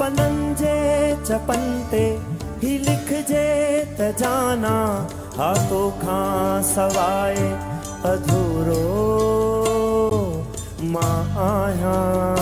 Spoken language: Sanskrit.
पनंजे चपंते ही लिखजे त जाना हाथों खां सवाए अधूरो मां आहियां